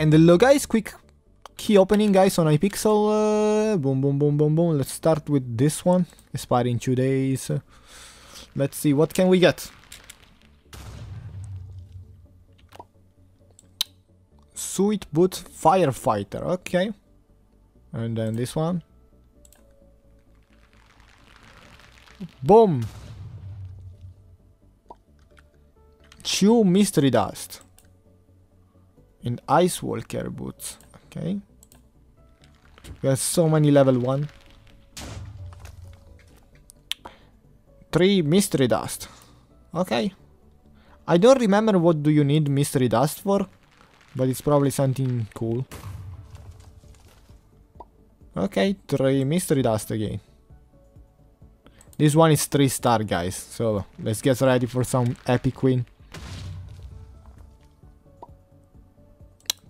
And hello guys, quick key opening guys on Hypixel. Uh, boom, boom, boom, boom, boom. Let's start with this one. Expiring two days. let's see, what can we get? Sweet Boot Firefighter, okay. And then this one. Boom! Chew Mystery Dust. And Ice Walker boots. Okay. We have so many level 1. 3 Mystery Dust. Okay. I don't remember what do you need Mystery Dust for. But it's probably something cool. Okay, 3 Mystery Dust again. This one is 3 star guys. So let's get ready for some epic win.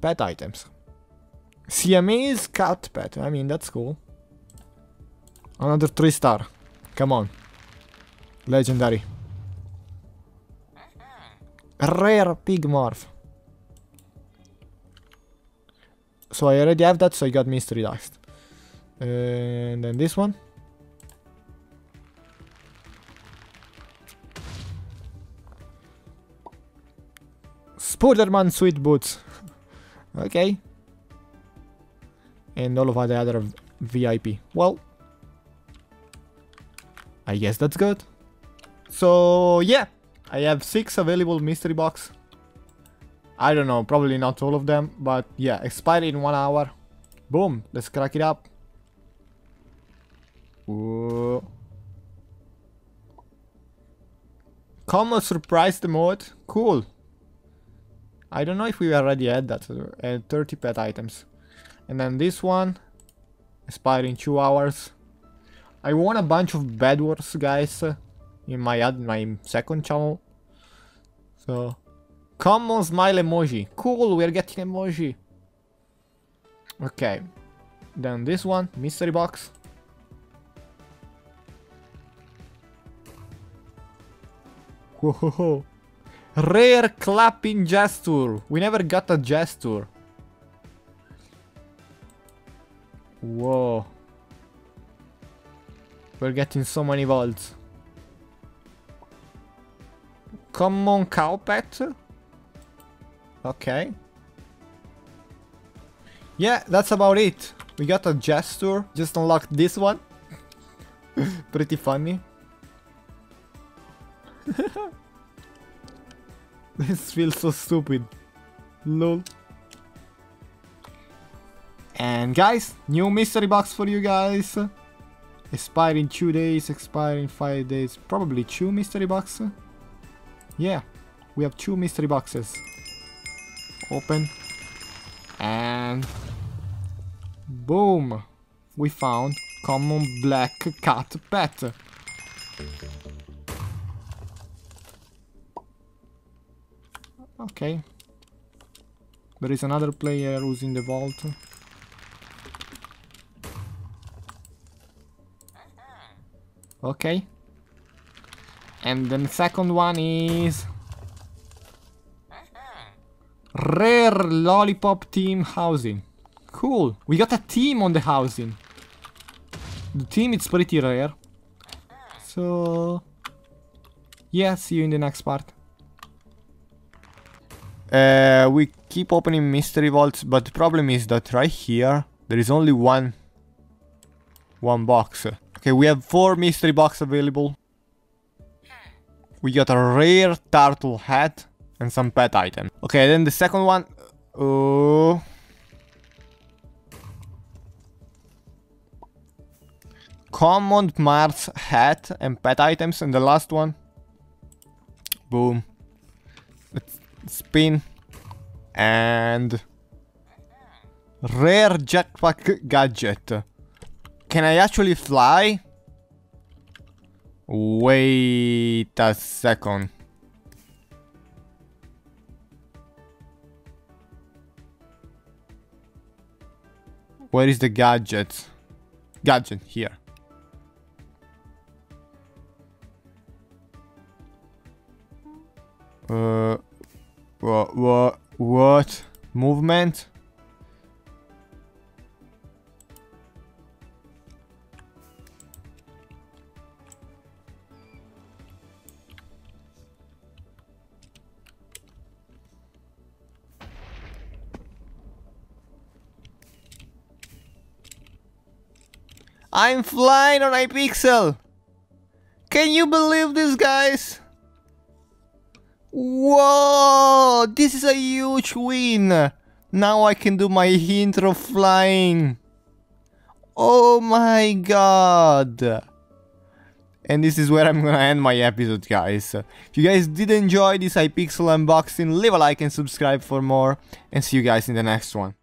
Pet items. Siamese cat pet. I mean, that's cool. Another 3 star. Come on. Legendary. Rare pig morph. So I already have that, so I got mystery dust. And then this one. Spiderman sweet boots. Okay. And all of the other VIP. Well. I guess that's good. So, yeah. I have 6 available mystery box. I don't know, probably not all of them. But yeah, expire in 1 hour. Boom, let's crack it up. Whoa. Common surprise the mode. Cool. I don't know if we already had that. Uh, 30 pet items. And then this one. Expire in 2 hours. I won a bunch of Bed Wars, guys. Uh, in my ad, my second channel. So. Common smile emoji. Cool, we're getting emoji. Okay. Then this one, mystery box. Whoa. Rare clapping gesture. We never got a gesture. Whoa. We're getting so many volts. Common cow pet. Okay. Yeah, that's about it. We got a gesture. Just unlocked this one. Pretty funny. this feels so stupid. Lol. And guys, new mystery box for you guys. Expire in 2 days, expire in 5 days. Probably 2 mystery boxes. Yeah, we have 2 mystery boxes. Open. And... Boom! We found common black cat pet. Okay. There is another player who's in the vault. Okay. And then the second one is... Rare Lollipop Team Housing. Cool. We got a team on the housing. The team is pretty rare. So... Yeah, see you in the next part. Uh, we keep opening mystery vaults, but the problem is that right here, there is only one, one box. Okay, we have four mystery boxes available. We got a rare turtle hat and some pet item. Okay, then the second one. Oh. Common Mars hat and pet items, and the last one. Boom. Let's spin. And... Rare jetpack gadget. Can I actually fly? Wait a second. Where is the gadget? Gadget, here. Uh, what? What? What? Movement? I'm flying on Hypixel! Can you believe this, guys? Whoa! This is a huge win! Now I can do my intro flying! Oh my god! And this is where I'm gonna end my episode, guys. If you guys did enjoy this Hypixel unboxing, leave a like and subscribe for more. And see you guys in the next one.